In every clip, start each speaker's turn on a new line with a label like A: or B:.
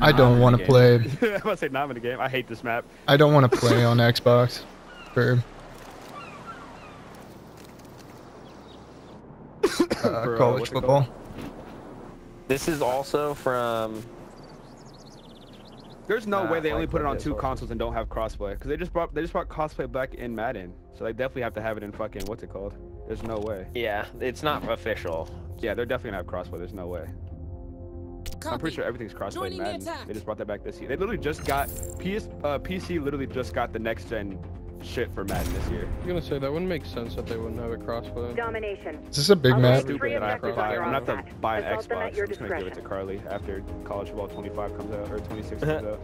A: I don't want to play.
B: I'm about to say not in the game. I hate this map.
A: I don't want to play on Xbox. For uh,
B: For,
A: college
B: what's
A: football.
C: This is also from.
B: There's no
C: Nah,
B: way they only put it on two
C: also.
B: consoles and don't have crossplay. Because they just brought they just brought crossplay back in Madden. So they definitely have to have it in fucking what's it called? There's no way.
C: Yeah, it's not official.
B: Yeah, they're definitely gonna have crossplay. There's no way. I'm pretty sure everything's crossplay in
D: Joining the
B: Madden. They just brought that back this year. They literally just got PS uh, PC literally just got the next gen shit for Madden this year.
E: I'm gonna say that wouldn't make sense that they wouldn't have a crossplay.
F: Domination.
A: Is this a big
F: I'll
A: map?
F: Three
B: Stupid that I have to
F: objectives
B: buy.
F: on your
B: I'm gonna have to buy an
F: Assault
B: Xbox. I'm just gonna give it to. Carly after College Football 25 comes out or 26 comes out.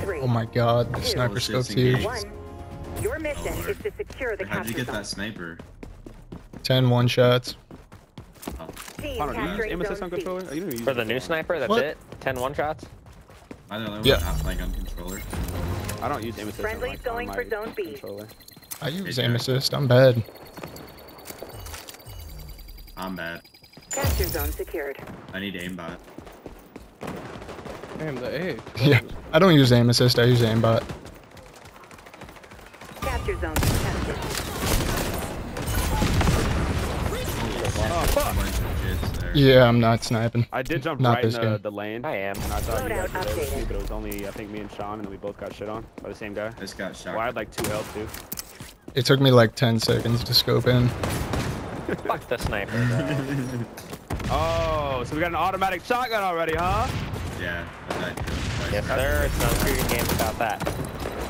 F: Three.
A: Oh my god, the
F: Two.
A: sniper
G: shit,
A: scope's
G: it's
A: huge.
F: One. Your mission is to secure the
G: How'd you get
F: zone.
G: that sniper?
A: 10 one shots.
F: Team
B: Hold on, do you use
F: capturing
B: aim assist on controller? Oh, you don't use
C: For the
B: it.
C: new sniper, that's
A: What?
C: it? 10 one shots?
G: I don't know.
A: Yeah.
G: Yeah. Not playing on controller.
B: I don't use aim assist. on,
F: Friendly's
B: like,
F: going
B: on
F: for
B: my
F: zone B.
B: Controller.
A: I use
G: Hey,
A: aim assist. I'm bad.
G: I'm bad.
F: Capture zone secured.
G: I need aimbot.
E: Damn, the A.
A: Yeah, I don't use aim assist. I use aimbot.
F: Capture zone contested.
B: Oh fuck!
G: A bunch of jits there.
A: Yeah, I'm not sniping.
B: I did jump
A: Not
B: right in
A: this
B: the,
A: game.
B: the lane.
C: I am.
B: And I thought you guys
F: Loadout
B: were there with me, but it was only I think me and Sean, and we both got shit on by the same guy.
G: This got shot.
B: Well, I had like two health too.
A: It took me like 10 seconds to scope in.
C: Fuck the sniper.
B: Oh, so we got an automatic shotgun already, huh?
G: Yeah. I died too. Twice.
C: yes, sir. It's no shooting game without that.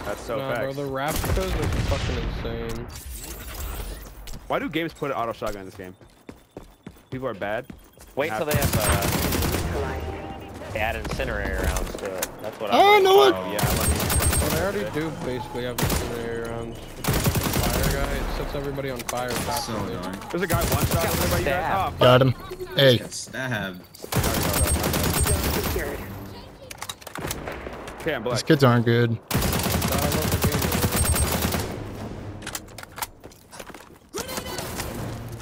B: That's so
E: nah, bro, the Raptors are fucking insane.
B: Why do games put an auto shotgun in this game? People are bad.
C: Wait till they have uh,
F: Neutralized.
C: they add incinerator rounds to it. That's what
A: Oh,
C: I'm
A: no,
C: like,
B: Oh yeah. I
E: Well, they already do basically have incendiary rounds. Fire guy, it sets everybody on fire
G: So annoying.
B: There's a guy one shot over by you guys. Oh.
A: Got him. Hey,
G: Get stabbed.
F: Zone secured.
B: Okay, I'm
A: these kids aren't good.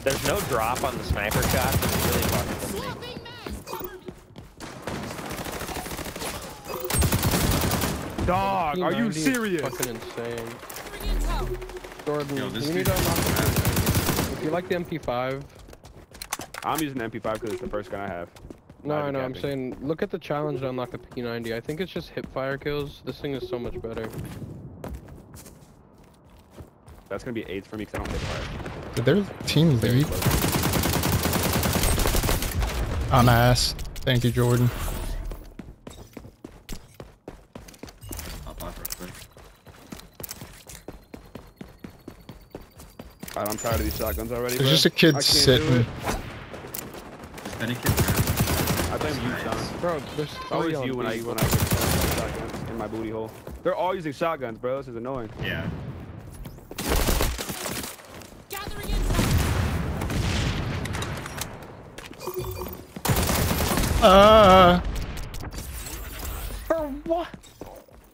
C: There's no drop on the sniper shot. It's really fucking.
B: Dog, are you serious?
E: Fucking insane. Jordan,
G: Yo, this
E: you need to If you like the MP5,
B: I'm using the MP5 because it's the first gun I have.
E: no, I know. I'm saying look at the challenge to unlock the P90. I think it's just hip fire kills. This thing is so much better.
B: That's gonna be AIDS for me because I don't hit fire.
A: Did their team
B: Very
A: lead?
B: close.
A: I'm ass. Thank you, Jordan.
G: I'll pop real quick.
B: Alright, I'm tired of these shotguns already.
A: There's
B: bro.
A: just a kid
B: I can't do
A: sitting.
B: it.
G: A kid
B: I blame you,
G: Nice.
B: Sean.
E: Bro, there's
B: always you when I
E: B.
B: when I get shotguns in my booty hole. They're all using shotguns, bro. This is annoying.
G: Yeah.
A: Ah,
C: For what?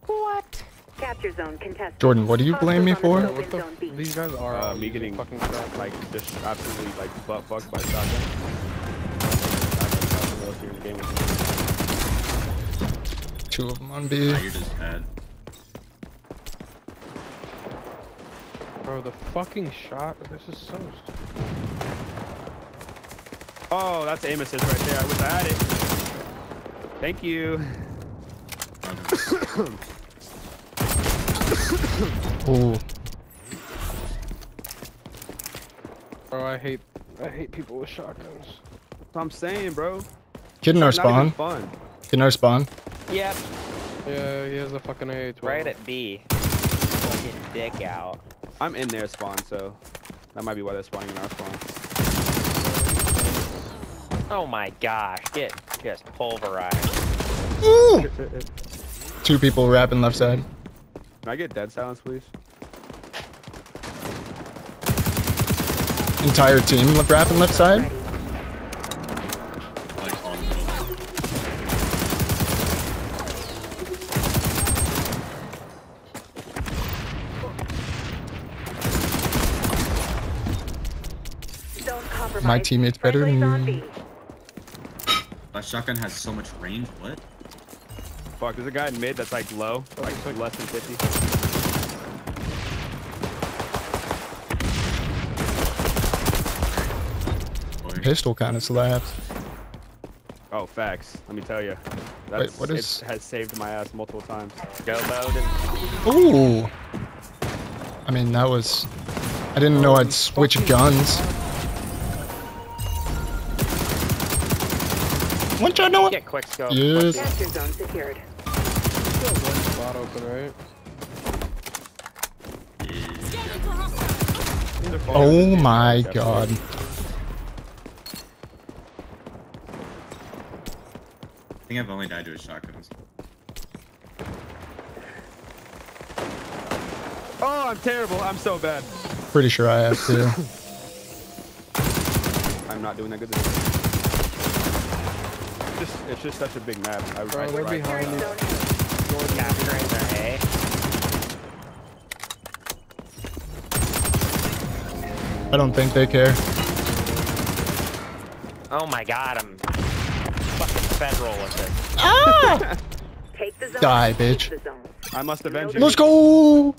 C: What?
F: Capture zone contested.
A: Jordan, what do you blame me for?
E: Bro, what the
F: Zone B.
E: f- these guys are
B: Uh, me getting
E: fucking crap.
B: like just absolutely like butt fucked by shotgun. Shotgun else here in the game.
A: two of them on B.
G: Nah, you're just bad.
E: Bro, the fucking shot. This is so. Stupid.
B: Oh, that's aim assist right there. I wish I had it. Thank you.
A: oh.
E: Bro, I hate. I hate people with shotguns.
B: That's what I'm saying, bro.
A: kid in our spawn.
B: fun.
A: Kid in our spawn.
C: Yep.
E: Yeah, he has a fucking A12.
C: Right at B. Fucking dick out.
B: I'm in their spawn, so that might be why they're spawning in our spawn.
C: Oh my gosh. Get just pulverized.
A: Ooh. Two people wrapping left side.
B: Can I get dead silence, please?
A: Entire team wrapping left side.
F: Ready.
G: Like on building.
F: Zone compromised.
A: My teammate's better than
F: Friendly's
A: me.
F: B.
G: That shotgun has so much range. What?
B: Fuck, there's a guy in mid that's like low, like less than 50.
A: Pistol kind of slaps.
B: Oh, facts. Let me tell you. That's,
A: what is-
B: It has saved my ass multiple times.
C: Go mode and
A: Ooh. I mean, that was. I didn't know I'd switch guns. One shot, no one.
C: get quick scope.
A: Yes.
F: Capture zone secured.
E: Still one spot open, right?
D: Scanning for hostiles.
A: Oh my god.
G: I think I've only died to a shotguns.
B: Oh, I'm terrible. I'm so bad.
A: Pretty sure I have to.
B: I'm not doing that good. This just, it's just such a big map. I,
E: Bro,
B: I,
E: they're
B: I,
E: behind you.
C: Capturing their A.
A: I don't think they care.
C: Oh my god, I'm fucking federal with it.
A: Ah!
F: Take the zone.
A: Die, bitch.
F: The zone.
B: I must avenge you.
A: Let's go!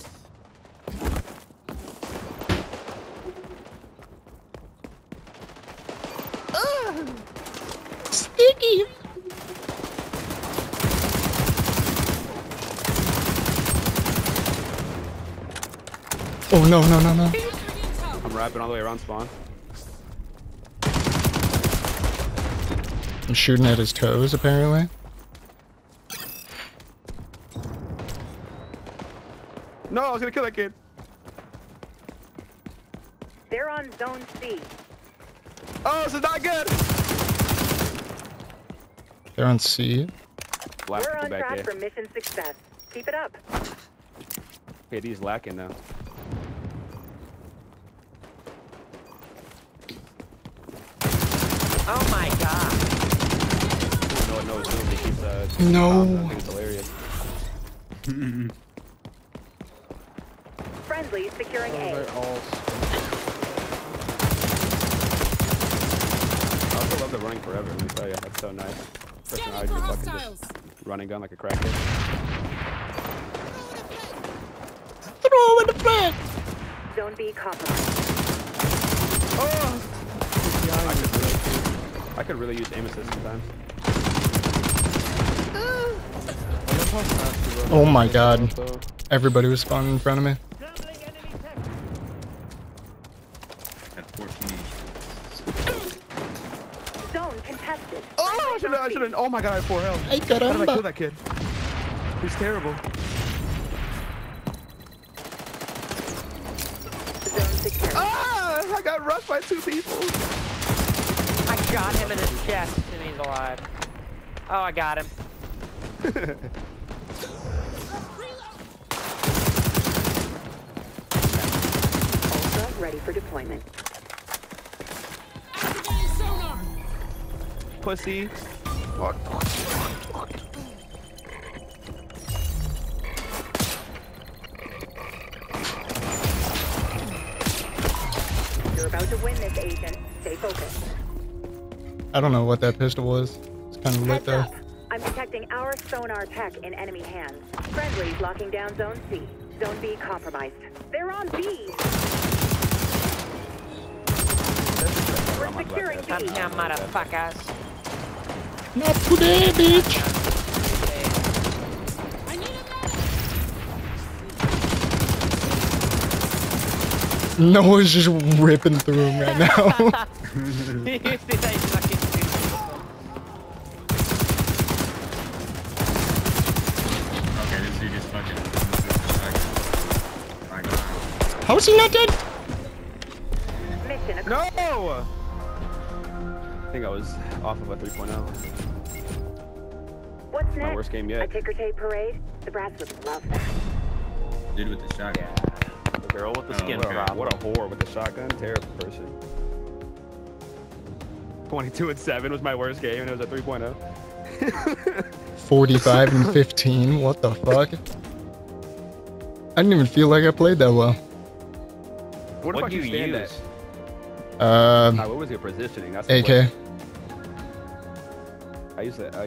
A: Sticky! Oh no, no, no, no.
B: I'm wrapping all the way around spawn.
A: I'm shooting at his toes, apparently.
B: No, I was gonna kill that kid.
F: They're on zone C.
B: Oh, this is not good.
A: They're on C.
B: Last
F: We're on
B: back
F: track
B: there.
F: for mission success. Keep it up.
B: Okay, these lacking now.
C: Oh my god.
B: No, no, it's doing. He keeps, uh,
A: No.
B: I it's hilarious.
F: Friendly securing
E: Oh,
F: A.
E: they're.
B: I also love the running forever. Let me tell you, that's so nice.
D: Scanning
B: Personality
D: for
B: just fucking
D: hostiles.
B: just running gun like a crackhead.
A: Throw in the flag!
F: Zone B compromised.
B: Oh! I could really, I could really use aim assist sometimes.
E: I love how fast you run
A: Oh my God. Everybody was spawning in front of me.
G: At 14
F: Zone contested.
B: Oh, I should have, I should have, oh my god, I have four health.
A: Ay,
B: How did I kill that kid? He's terrible. Ah, I got rushed by two people.
C: I shot him in his chest and he's alive. Oh, I got him.
F: Ultra ready for deployment.
D: Activating sonar.
B: Pussy.
F: You're about to win this, agent. Stay focused.
A: I don't know what that pistol was. It's kind of lit
F: Heads
A: though.
F: up. I'm detecting our sonar tech in enemy hands. Friendlies locking down Zone C. Zone B compromised. They're on B. We're securing B.
C: here, motherfuckers.
A: Not today, bitch!
D: I need a medic.
A: Noah's just ripping through him right now.
C: He used to say fucking stupid.
G: Okay, this dude just fucking. Oh my god.
A: How is he not dead?
B: No! I think I was off of a oh. 3.0.
F: What's
B: My
F: next?
B: worst game yet.
F: A
B: yet.
F: ticker tape parade? The brass would love that.
G: Dude with the shotgun.
C: The girl with the
G: Oh,
C: skin
B: What a,
C: problem.
B: what a whore with the shotgun. Terrible person. 22 and 7 was my worst game, and it was a oh. 3.0.
A: 45 and 15. What the fuck? I didn't even feel like I played that well.
B: What the
C: What do
B: you
C: you use?
B: At? Um, what was your positioning? That's
A: AK.
B: I used to. I